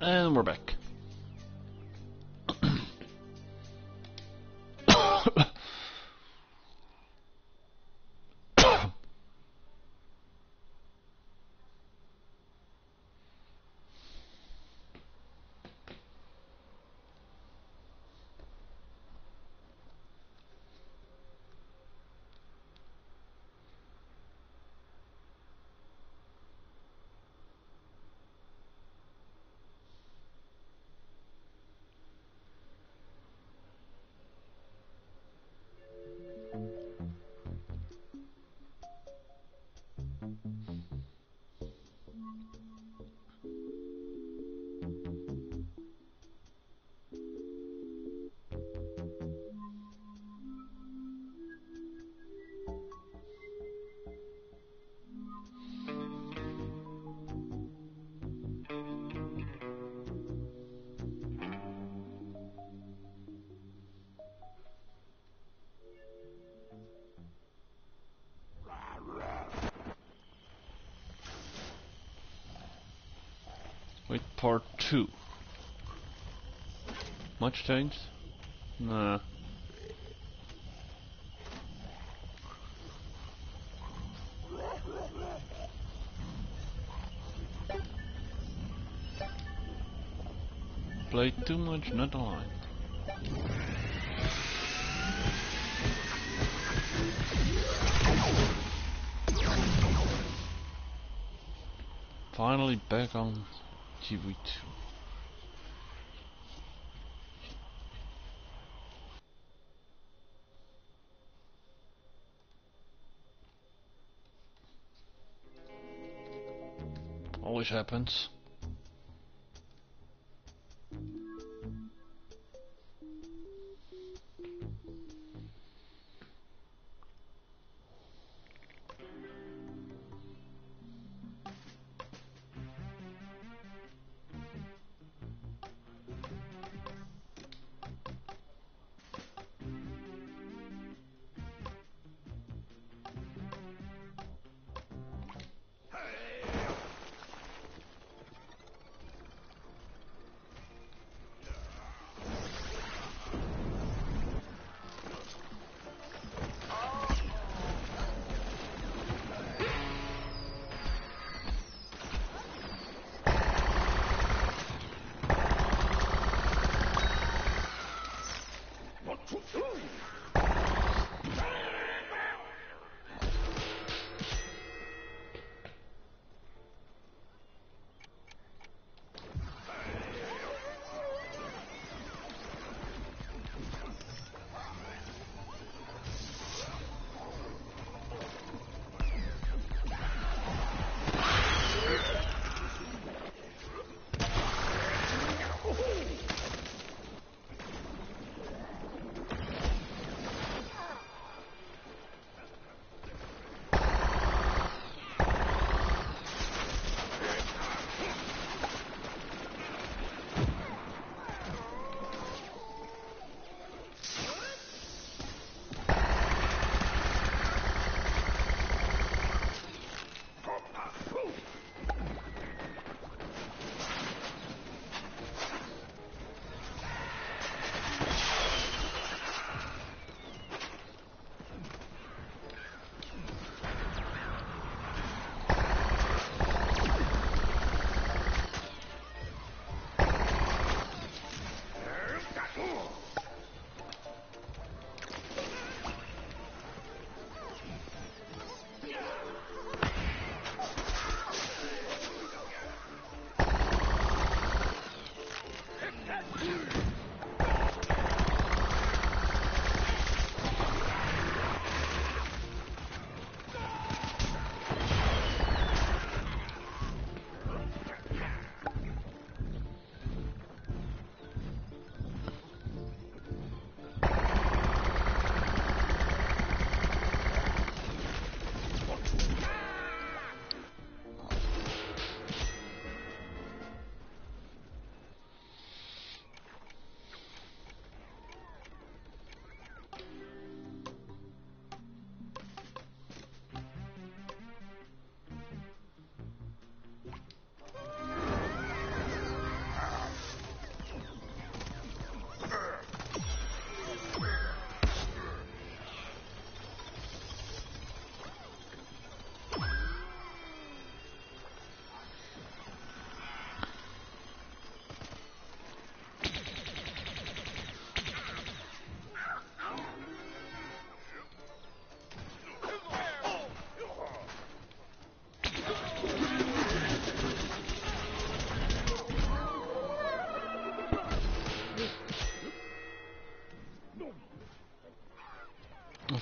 And we're back. Part two. Much change? Nah. Played too much, not aligned. Finally back on TV2. Always happens.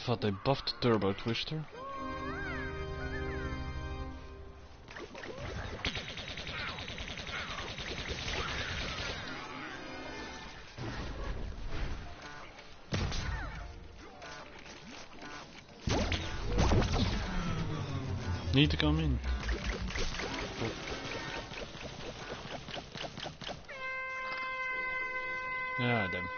Thought they buffed Turbo Twister. Need to come in. Yeah, damn.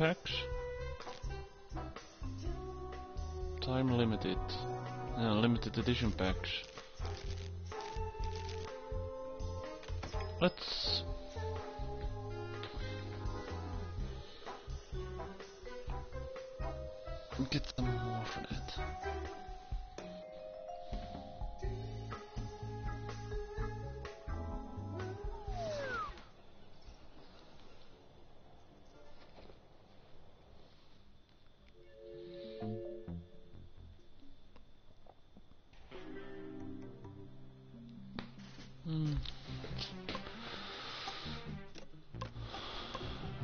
New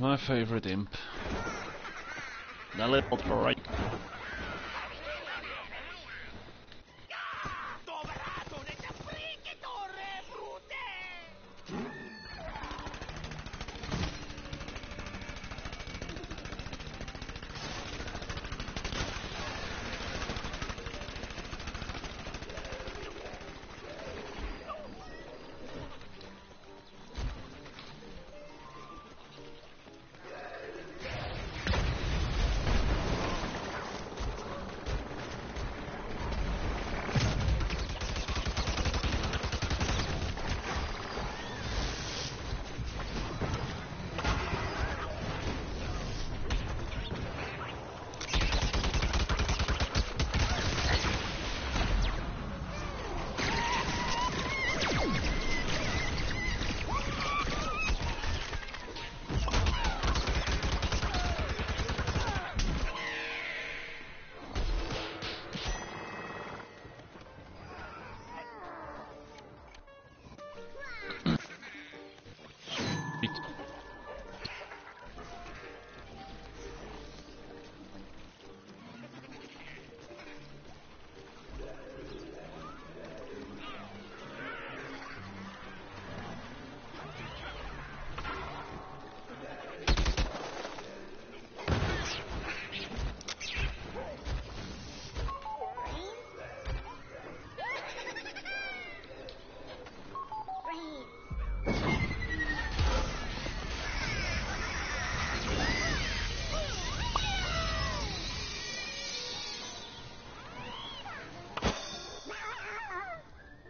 My favorite imp. The little trike.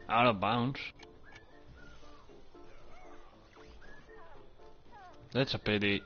Out of bounds. That's a pity.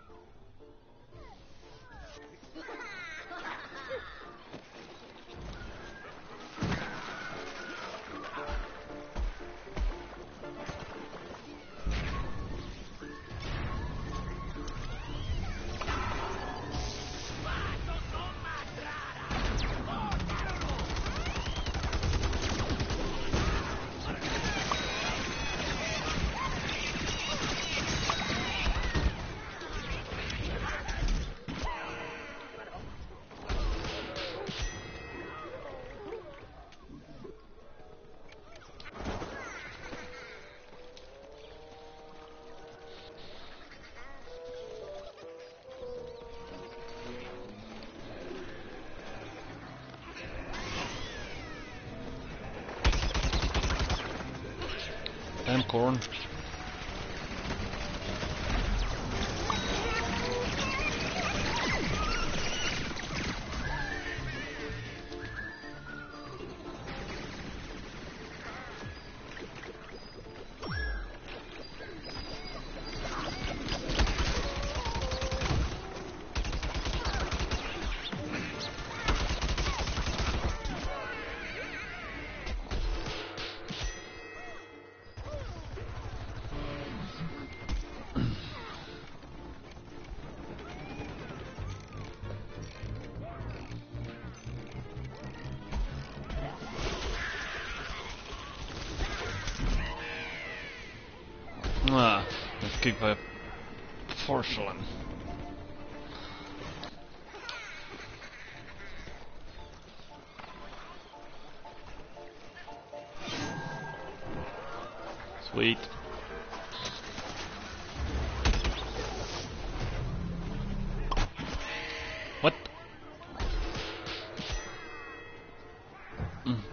Corn.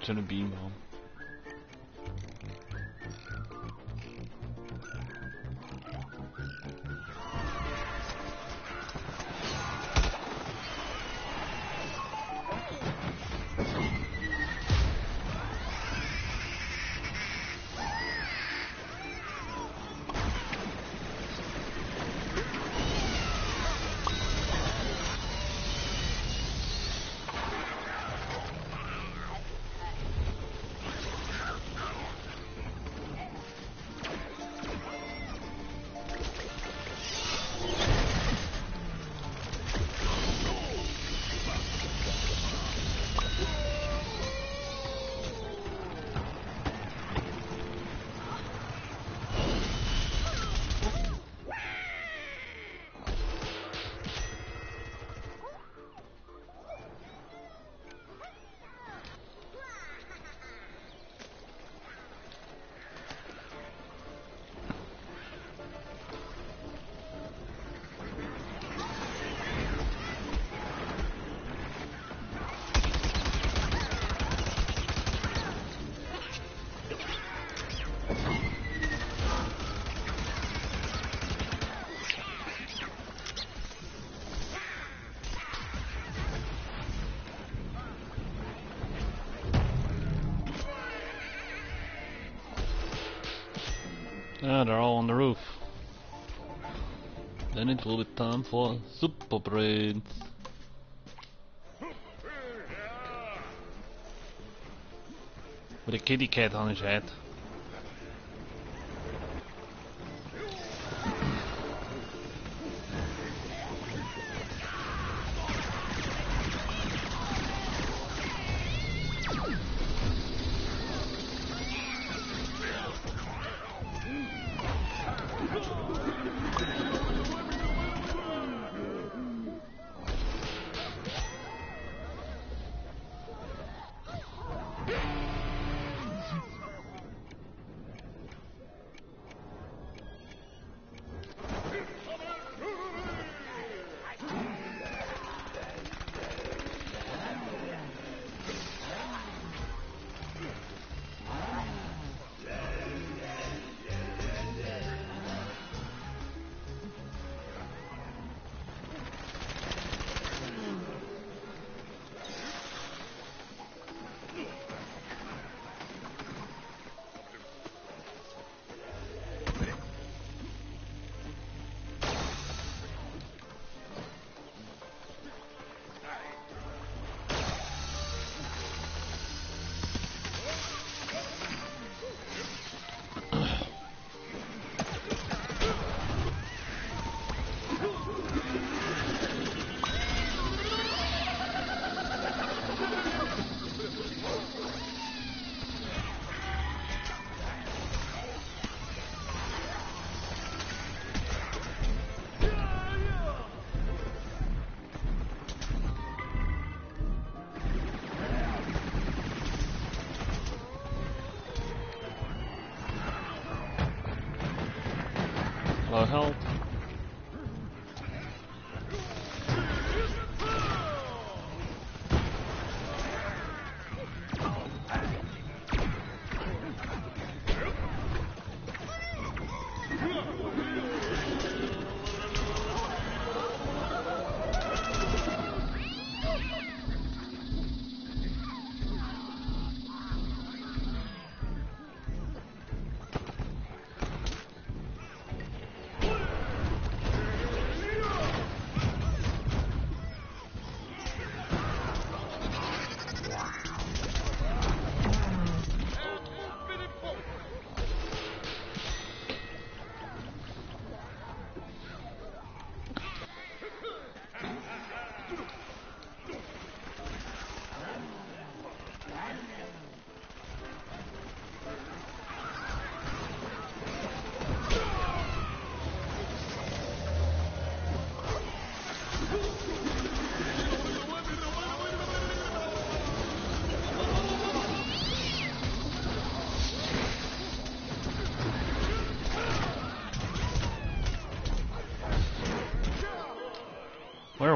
A beam bomb. Ah, they're all on the roof. Then it will be time for Super Brainz. With a kitty cat on his head.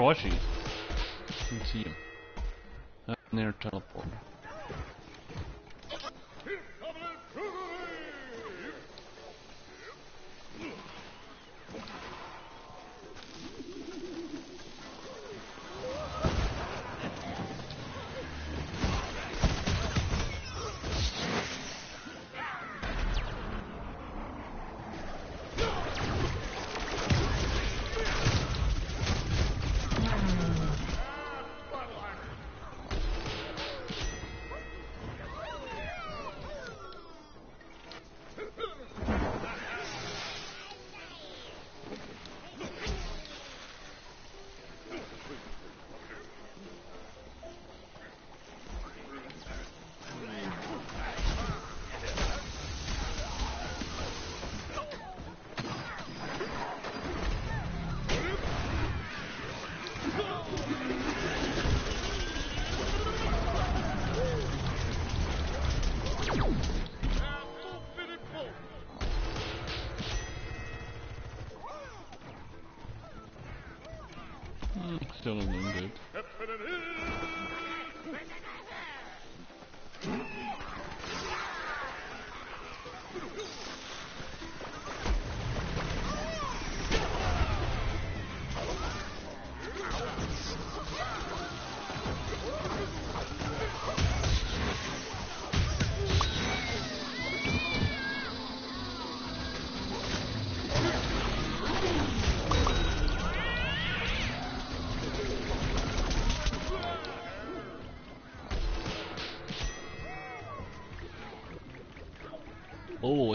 Was he? Didn't see. Up near teleport. Still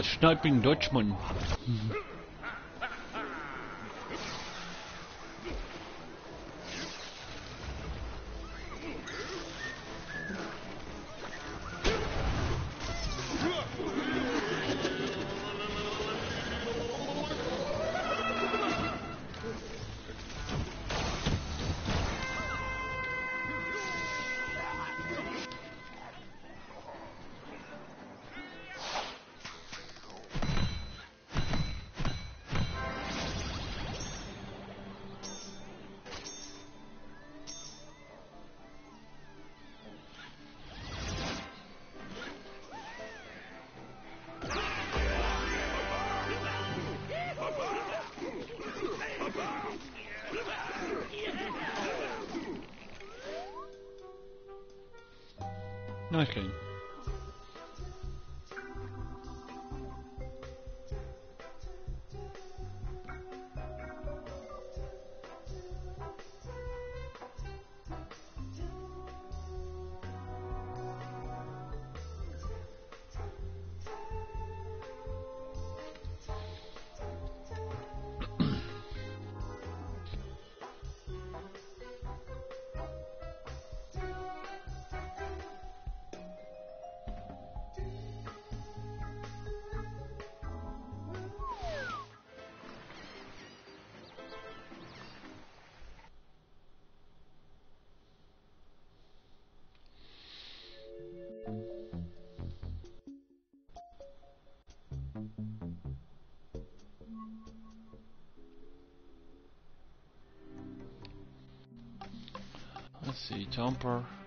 sniping Dutchman. ناکەین see, jumper.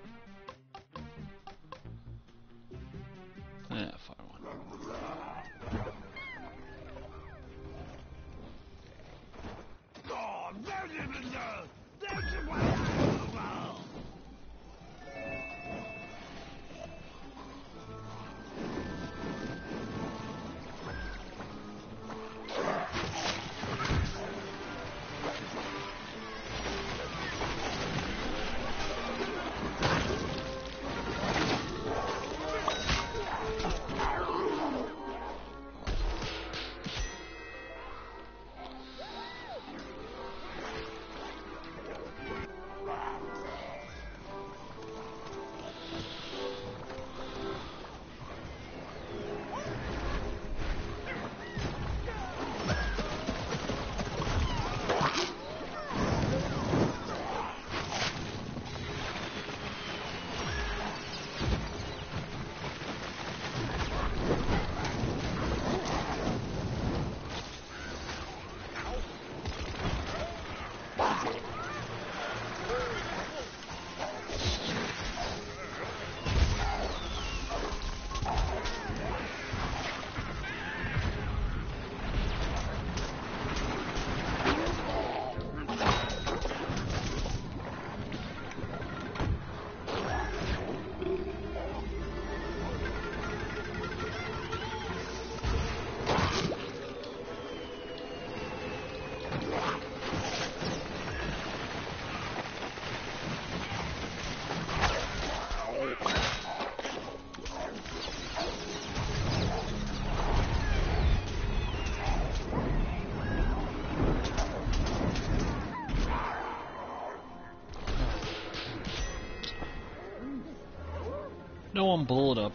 No one bullet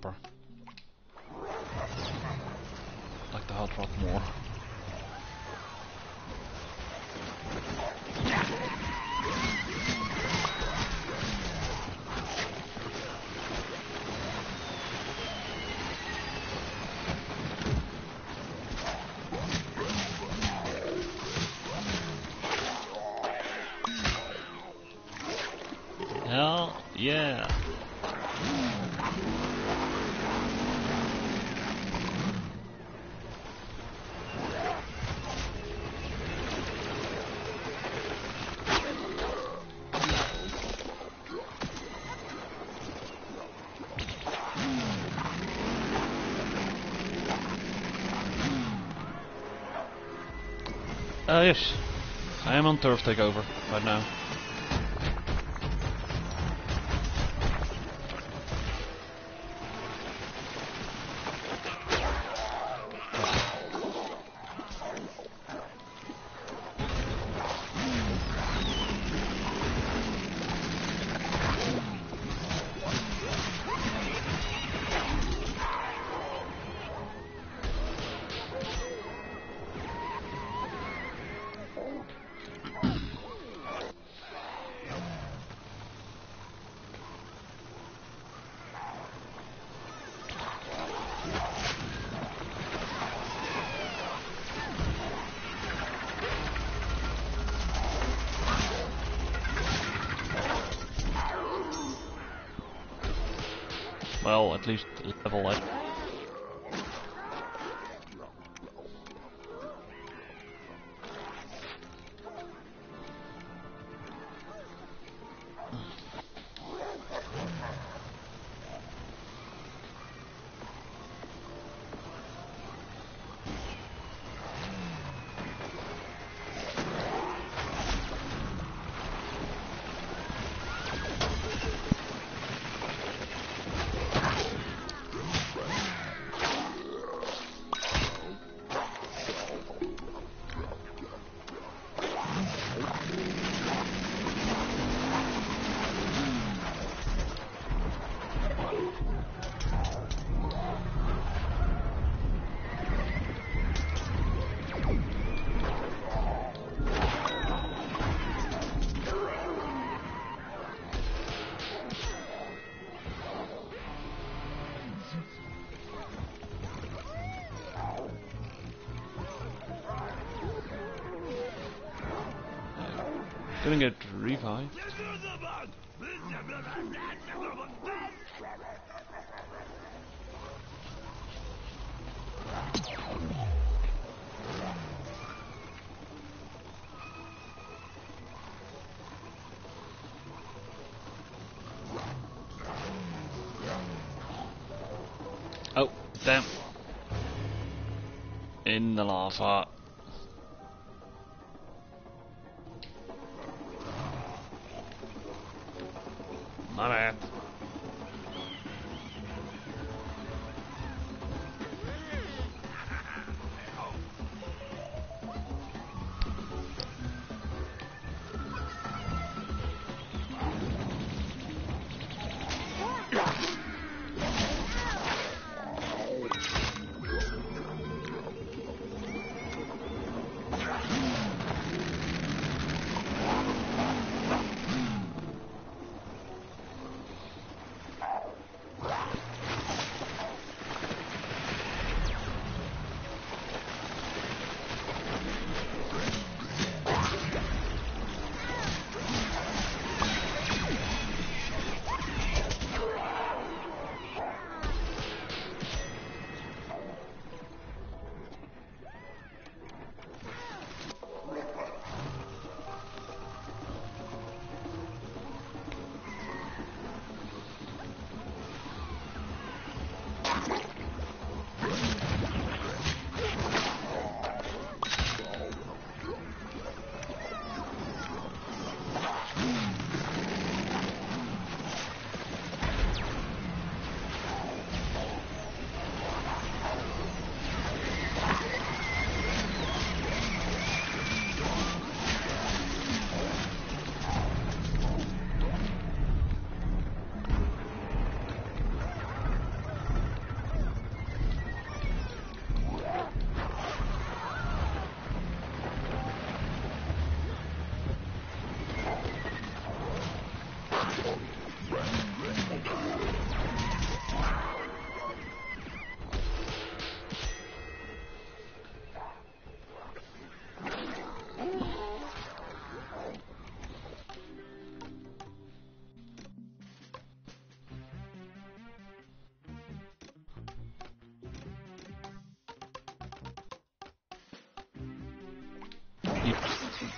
jumper. Like the hot rod more. Hell yeah. Yes. I am on turf takeover right now. Revived. Oh, damn. In the lava. My bad.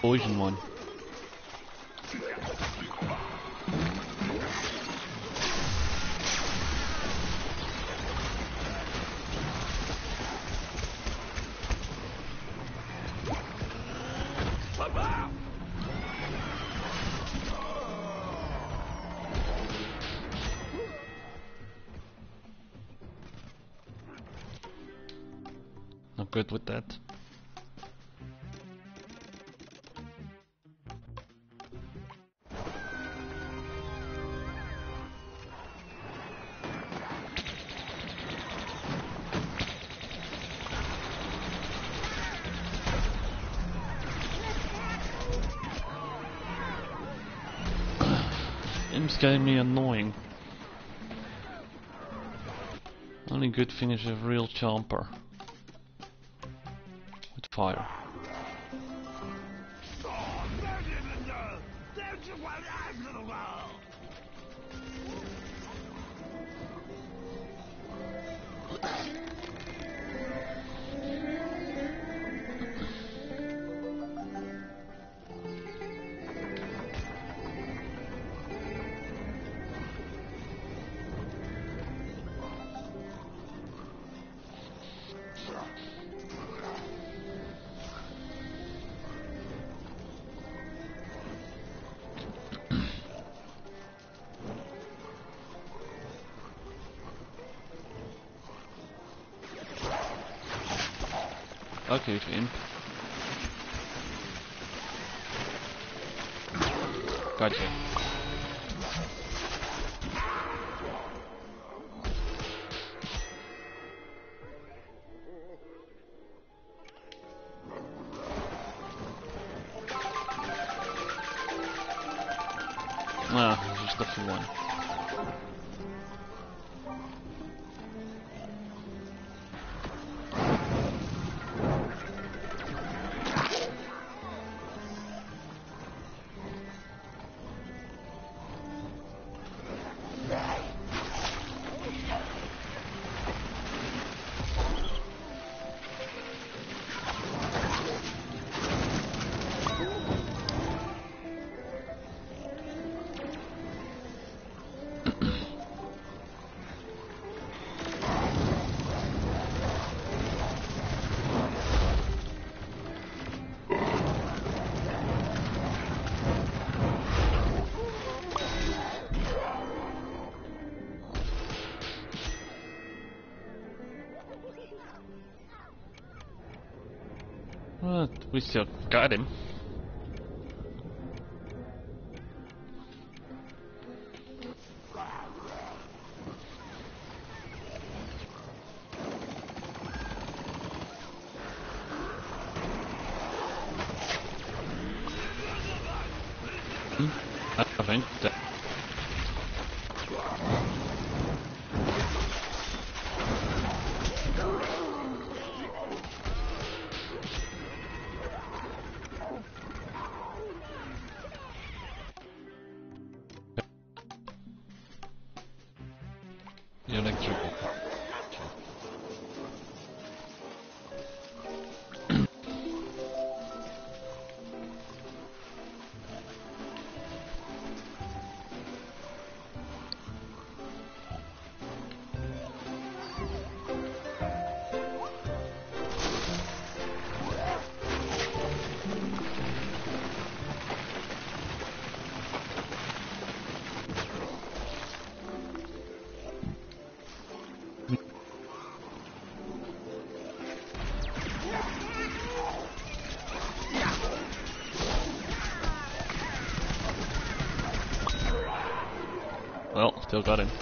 Poison one. Not good with that. Getting me annoying. Only good thing is a real chomper. With fire. The one. We still got him. Hmm, I think that still got him.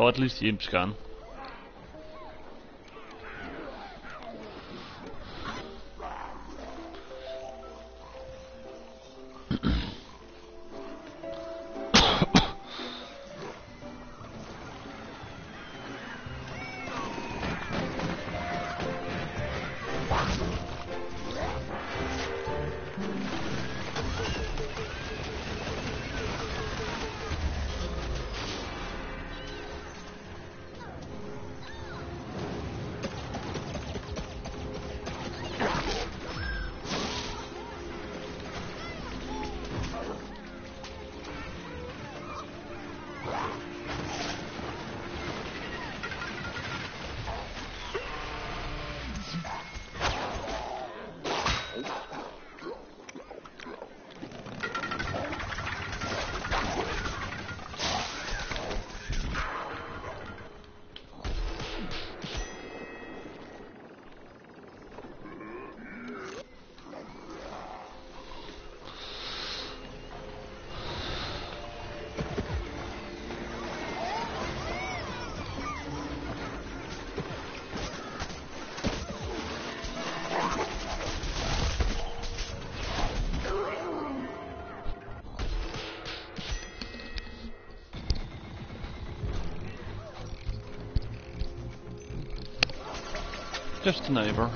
Or at least Just a neighbor.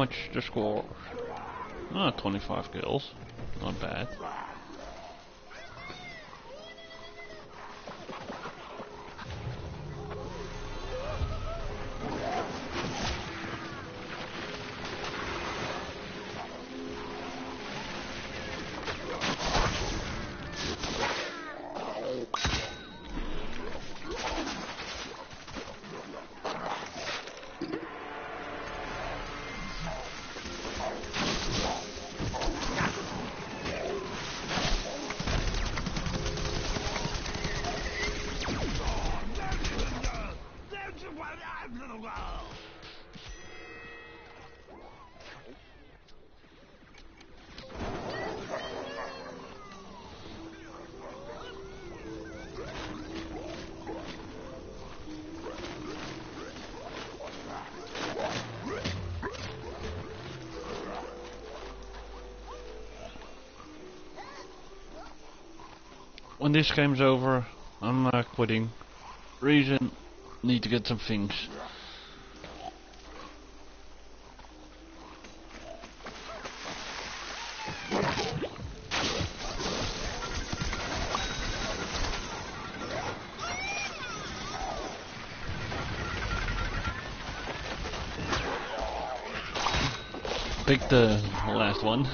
Much the score? Ah, 25 kills. Not bad. When this game's over, I'm uh, quitting. Reason, need to get some things. Pick the last one.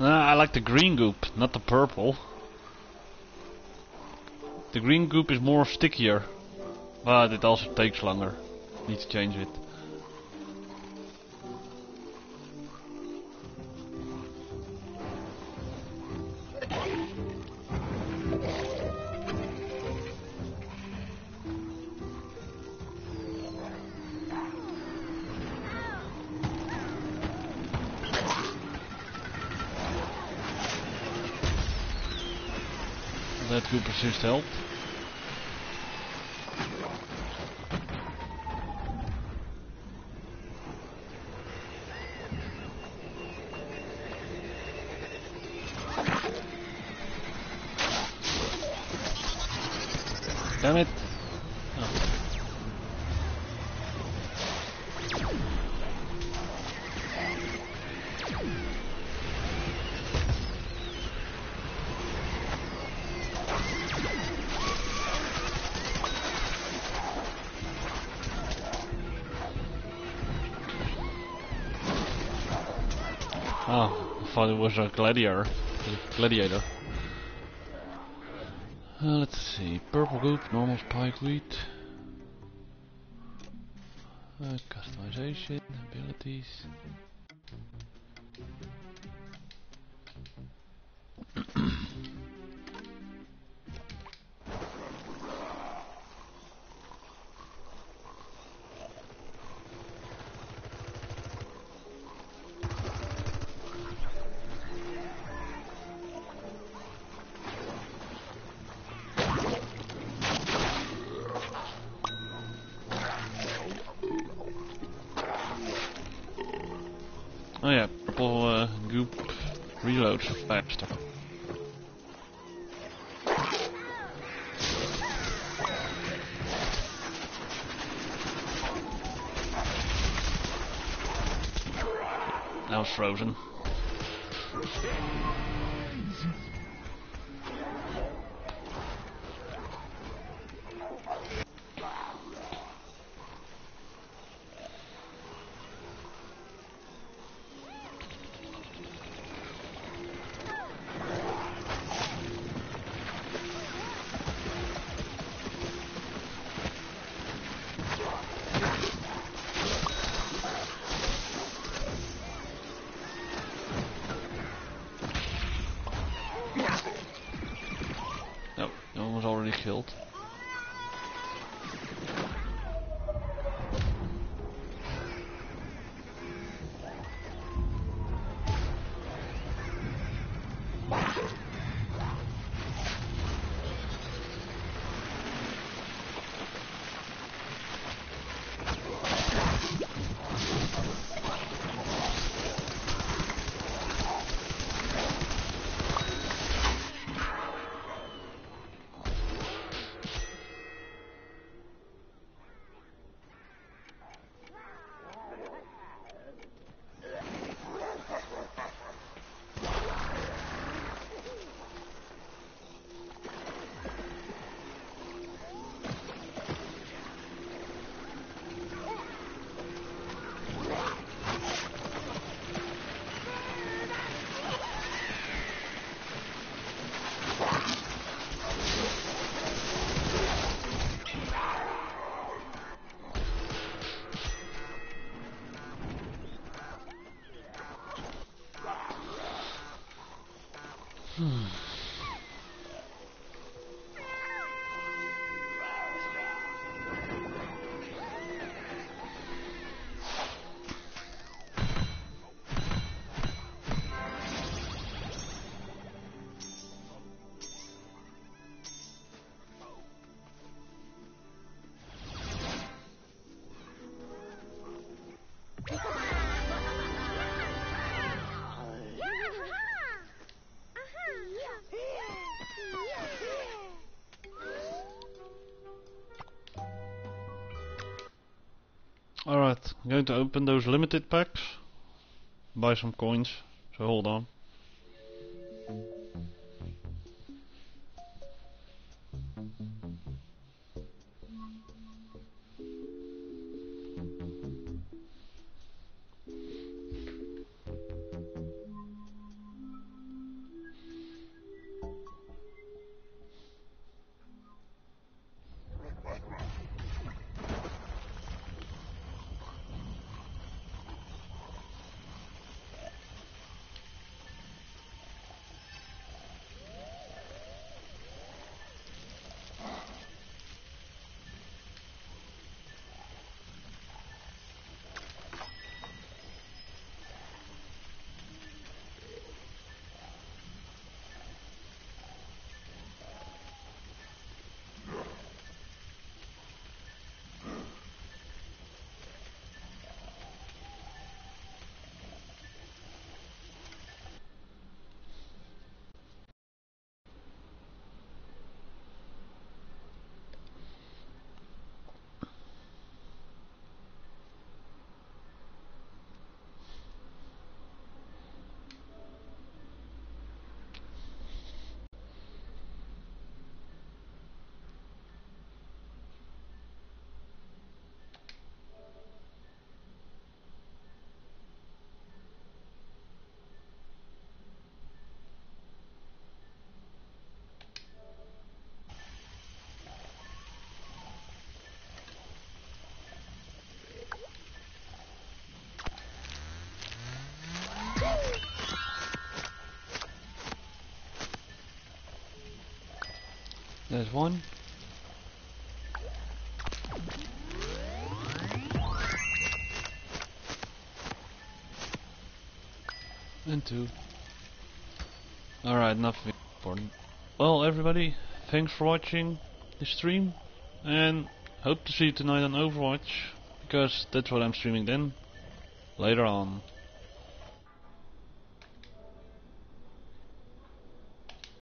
Uh, like the green goop, not the purple. The green goop is more stickier, but it also takes longer. Need to change it. That group was a gladiator. Gladiator. Uh, let's see. Purple goop, normal Spikeweed. Uh, customization, abilities. No, no one's already killed. I'm going to open those limited packs. Buy some coins. So hold on. One. And two. Alright, nothing important. Well, everybody, thanks for watching the stream. And hope to see you tonight on Overwatch. Because that's what I'm streaming then. Later on.